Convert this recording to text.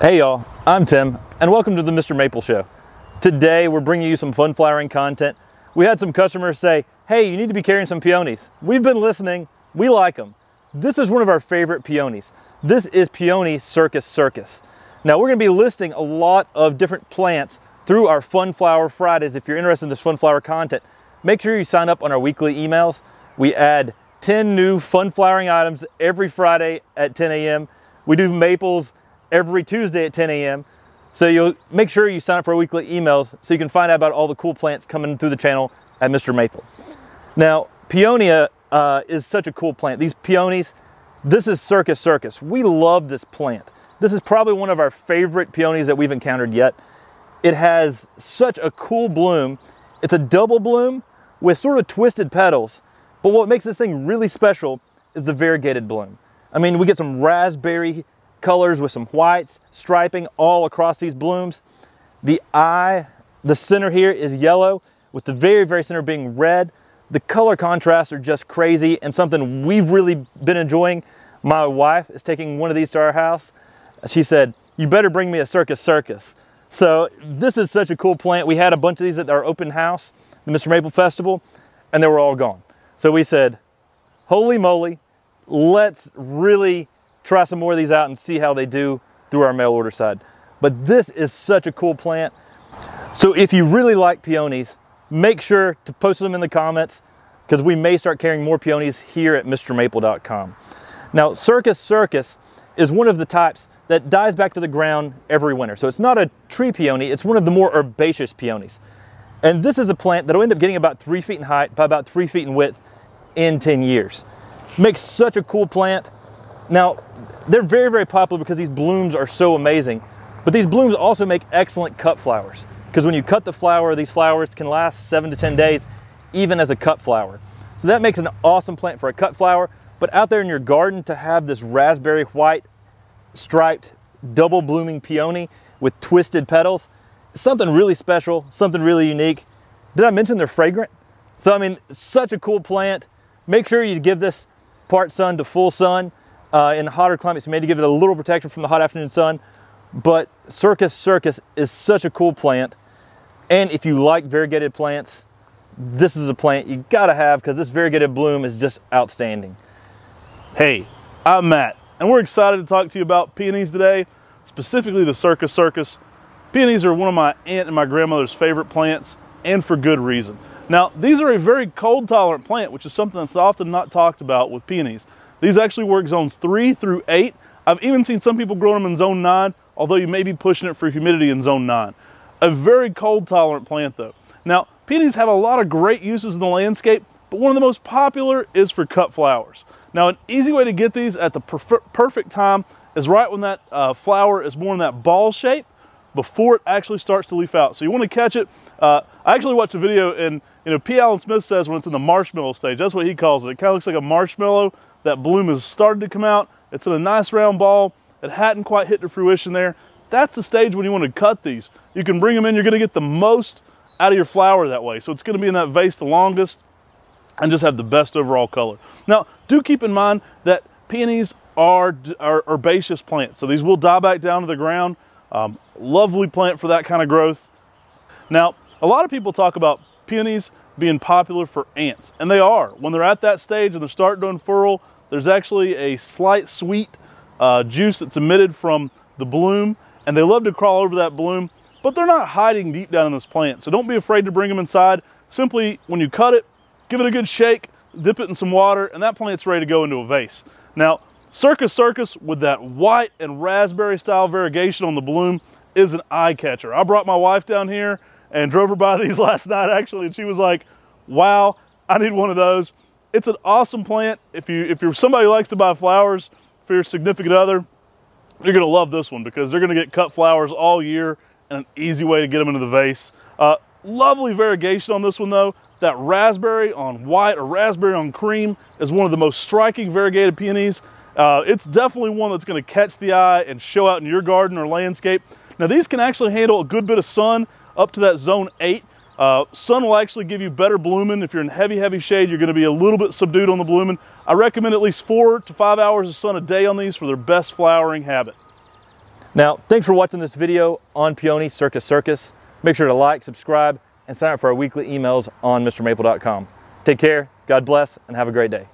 Hey y'all, I'm Tim, and welcome to the Mr. Maple Show. Today we're bringing you some fun flowering content. We had some customers say, hey, you need to be carrying some peonies. We've been listening, we like them. This is one of our favorite peonies. This is Peony Circus Circus. Now we're gonna be listing a lot of different plants through our Fun Flower Fridays. If you're interested in this fun flower content, make sure you sign up on our weekly emails. We add 10 new fun flowering items every Friday at 10 a.m. We do maples every Tuesday at 10 a.m. So you'll make sure you sign up for our weekly emails so you can find out about all the cool plants coming through the channel at Mr. Maple. Now, Paeonia uh, is such a cool plant. These peonies, this is Circus Circus. We love this plant. This is probably one of our favorite peonies that we've encountered yet. It has such a cool bloom. It's a double bloom with sort of twisted petals. But what makes this thing really special is the variegated bloom. I mean, we get some raspberry colors with some whites, striping all across these blooms. The eye, the center here is yellow with the very, very center being red. The color contrasts are just crazy and something we've really been enjoying. My wife is taking one of these to our house. She said, you better bring me a circus circus. So this is such a cool plant. We had a bunch of these at our open house, the Mr. Maple Festival, and they were all gone. So we said, holy moly, let's really try some more of these out and see how they do through our mail order side. But this is such a cool plant. So if you really like peonies, make sure to post them in the comments because we may start carrying more peonies here at mrmaple.com. Now, Circus Circus is one of the types that dies back to the ground every winter. So it's not a tree peony, it's one of the more herbaceous peonies. And this is a plant that'll end up getting about three feet in height by about three feet in width in 10 years. Makes such a cool plant. Now, they're very, very popular because these blooms are so amazing. But these blooms also make excellent cut flowers because when you cut the flower, these flowers can last seven to 10 days, even as a cut flower. So that makes an awesome plant for a cut flower. But out there in your garden to have this raspberry white striped double blooming peony with twisted petals, something really special, something really unique. Did I mention they're fragrant? So, I mean, such a cool plant. Make sure you give this part sun to full sun. Uh, in hotter climates, you to give it a little protection from the hot afternoon sun, but Circus Circus is such a cool plant. And if you like variegated plants, this is a plant you gotta have because this variegated bloom is just outstanding. Hey, I'm Matt, and we're excited to talk to you about peonies today, specifically the Circus Circus. Peonies are one of my aunt and my grandmother's favorite plants, and for good reason. Now, these are a very cold tolerant plant, which is something that's often not talked about with peonies. These actually work zones three through eight. I've even seen some people growing them in zone nine, although you may be pushing it for humidity in zone nine. A very cold tolerant plant though. Now, peonies have a lot of great uses in the landscape, but one of the most popular is for cut flowers. Now, an easy way to get these at the perfect time is right when that uh, flower is more in that ball shape before it actually starts to leaf out. So you want to catch it. Uh, I actually watched a video and you know, P. Allen Smith says when it's in the marshmallow stage, that's what he calls it. It kind of looks like a marshmallow that bloom has started to come out. It's in a nice round ball. It hadn't quite hit to fruition there. That's the stage when you want to cut these. You can bring them in, you're gonna get the most out of your flower that way. So it's gonna be in that vase the longest and just have the best overall color. Now, do keep in mind that peonies are, are herbaceous plants. So these will die back down to the ground. Um, lovely plant for that kind of growth. Now, a lot of people talk about peonies being popular for ants, and they are. When they're at that stage and they're starting to unfurl, there's actually a slight sweet uh, juice that's emitted from the bloom, and they love to crawl over that bloom, but they're not hiding deep down in this plant. So don't be afraid to bring them inside. Simply, when you cut it, give it a good shake, dip it in some water, and that plant's ready to go into a vase. Now, Circus Circus with that white and raspberry style variegation on the bloom is an eye catcher. I brought my wife down here and drove her by these last night actually, and she was like, wow, I need one of those. It's an awesome plant. If, you, if you're somebody who likes to buy flowers for your significant other, you're gonna love this one because they're gonna get cut flowers all year and an easy way to get them into the vase. Uh, lovely variegation on this one though. That raspberry on white or raspberry on cream is one of the most striking variegated peonies. Uh, it's definitely one that's gonna catch the eye and show out in your garden or landscape. Now these can actually handle a good bit of sun up to that zone eight uh, sun will actually give you better blooming. If you're in heavy, heavy shade, you're going to be a little bit subdued on the blooming. I recommend at least four to five hours of sun a day on these for their best flowering habit. Now, thanks for watching this video on Peony Circus Circus. Make sure to like, subscribe, and sign up for our weekly emails on MrMaple.com. Take care, God bless, and have a great day.